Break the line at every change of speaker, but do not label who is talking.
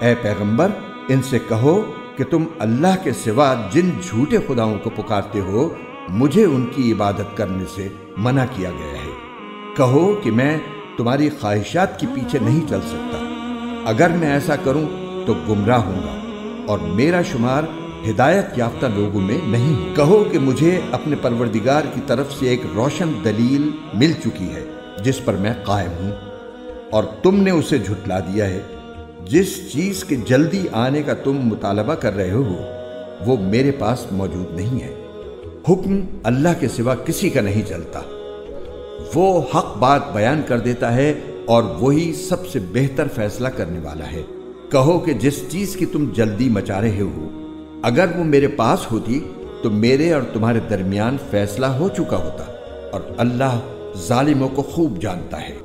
ए पैगंबर, इनसे कहो कि तुम अल्लाह के सिवा जिन झूठे खुदाओं को पुकारते हो, मुझे उनकी इबादत करने से मना किया गया है। कहो कि मैं तुम्हारी ख्वाहिशात के पीछे नहीं चल सकता। अगर मैं ऐसा करूँ तो गुमराह होऊँगा और मेरा शुमार हिदायत याफ्ता लोगों में नहीं कहो कि मुझे अपने परवरदिगार की तरफ़ से एक रोशन दलील मिल चुकी है, जिस पर मैं कायम हूँ और तुमने उसे झुटला दिया है। जिस चीज़ के जल्दी आने का तुम मुतालबा कर रहे हो, वो मेरे पास मौजूद नहीं है। हुक्म अल्लाह के सिवा किसी का नहीं चलता। वो हक बात बयान कर देता है और वही सबसे बेहतर फैसला करने वाला है। कहो कि जिस चीज़ की तुम जल्दी मचा रहे हो, अगर वो मेरे पास होती तो मेरे और तुम्हारे दरमियान फैसला हो चुका होता और अल्लाह जालिमों को खूब जानता है।